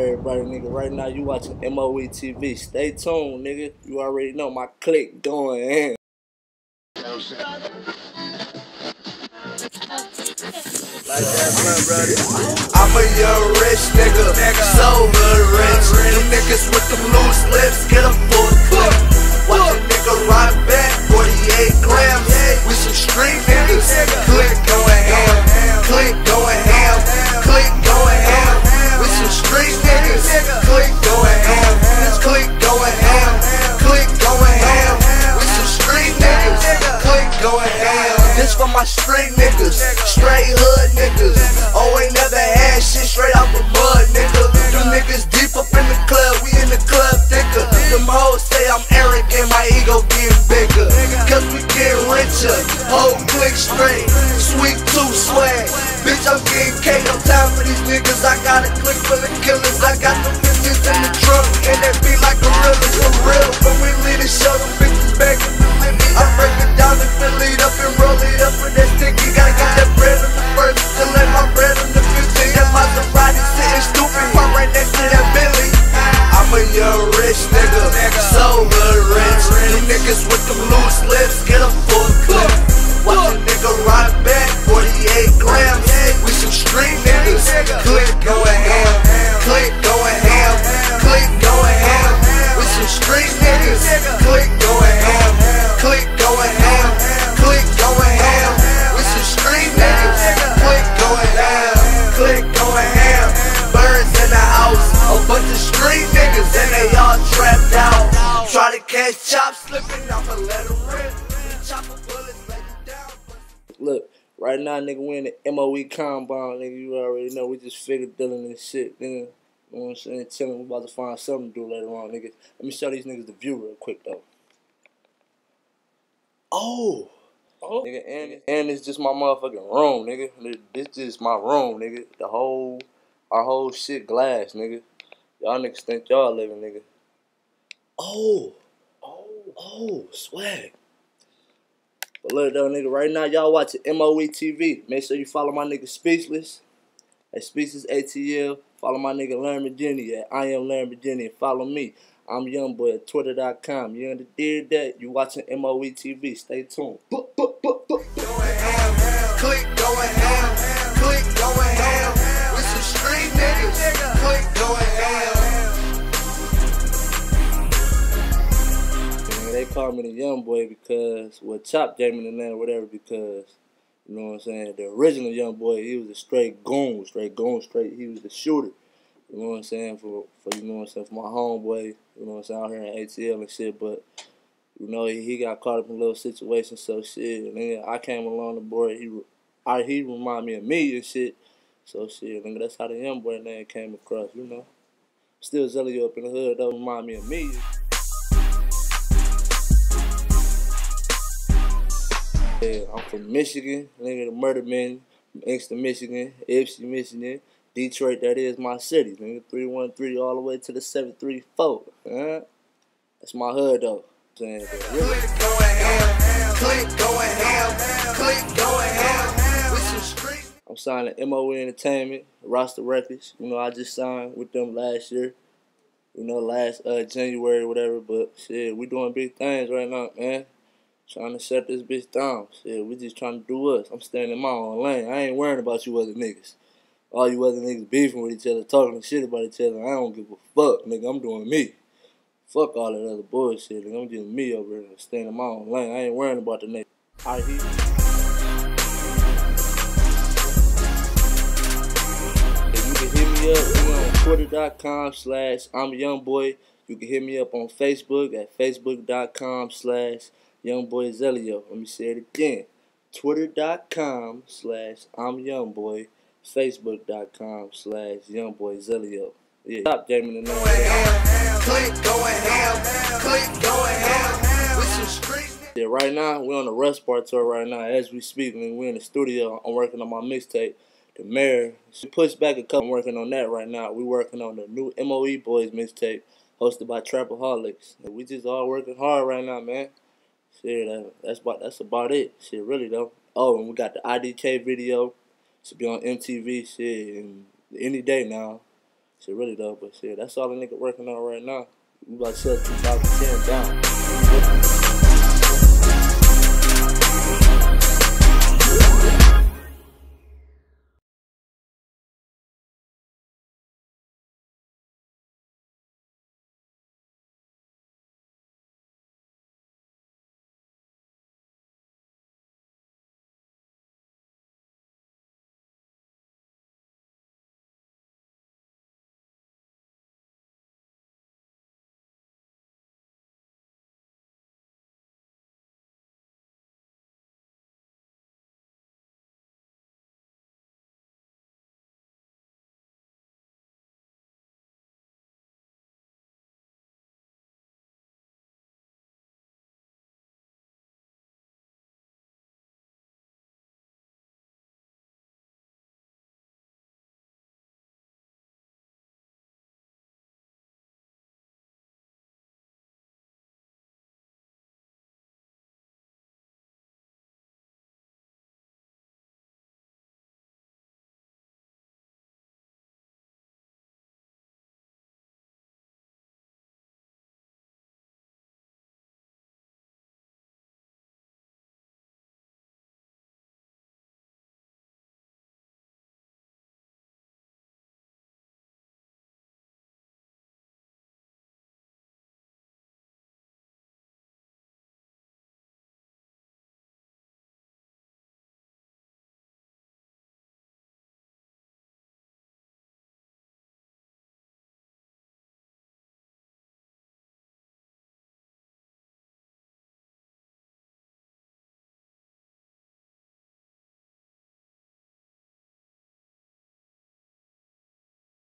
everybody, nigga. Right now, you watching MOE TV. Stay tuned, nigga. You already know my click going in. I'm a young rich nigga, so rich. I'm getting no time for these niggas. I got a click full of killers, I got the bitches in the trunk, and they be like gorillas for real. When we leave the show, them bitches begging. I break it down and fill it up and roll it up with that sticky. Gotta get Look, right now, nigga, we in the MOE compound, nigga. You already know we just figured dealing and shit, nigga. You know what I'm saying? Chilling, we about to find something to do later on, nigga. Let me show these niggas the view real quick, though. Oh! Oh. Nigga, and, and it's just my motherfucking room, nigga. This just my room, nigga. The whole, our whole shit glass, nigga. Y'all niggas think y'all living, nigga. Oh! Oh! Oh, swag. But look though, nigga, right now y'all watching MOE TV. Make sure you follow my nigga Speechless at Speechless ATL. Follow my nigga Lamborghini at I am Lamborghini. And follow me. I'm Youngboy at Twitter.com. You understand that? You watching MOE TV. Stay tuned. Click going ham, Me the young boy because, well, Chop gave me the name whatever because, you know what I'm saying? The original young boy, he was a straight goon, straight goon, straight. He was the shooter. You know what I'm saying? For, for you know what I'm saying? For my homeboy, you know what I'm saying? Out here in ATL and shit, but, you know, he, he got caught up in a little situation, so shit. And then I came along the board, he, I, he remind me of me and shit. So shit, nigga, that's how the young boy name came across, you know? Still Zelly up in the hood, though, remind me of me. Yeah, I'm from Michigan, nigga, the murder man, Inkster, Michigan, Ypsi, Michigan, Detroit, that is my city, nigga, 313 all the way to the 734, huh? That's my hood, though. Saying, but really, Click going ham, click going ham, click going ham. We some street. I'm signing MOE Entertainment, Roster Records. You know, I just signed with them last year. You know, last uh, January, whatever. But shit, we doing big things right now, man. Trying to shut this bitch down. Shit, we just trying to do us. I'm standing in my own lane. I ain't worrying about you other niggas. All you other niggas beefing with each other, talking shit about each other. I don't give a fuck, nigga. I'm doing me. Fuck all that other bullshit. Nigga. I'm doing me over here, standing in my own lane. I ain't worrying about the nigga. I hear. You can hit me up, on twitter.com slash I'm Youngboy. You can hit me up on Facebook at facebook.com slash YoungboyZelio. Let me say it again. Twitter.com slash I'm Youngboy. Facebook.com slash Young Boy YoungboyZelio. Yeah, stop gaming the. Going ham, click going ham, click going ham. We some street. Yeah, right now we're on the Rust Part tour right now as we speak. and we're in the studio. I'm working on my mixtape, The Mayor. She pushed back a couple. I'm working on that right now. We're working on the new MOE Boys mixtape hosted by Trapaholics. And we just all working hard right now, man. Shit, that, that's about that's about it. Shit, really though. Oh, and we got the IDK video. Should be on MTV. Shit, and any day now. Shit really though, but shit, that's all the nigga working on right now. We about to shut 2010 down.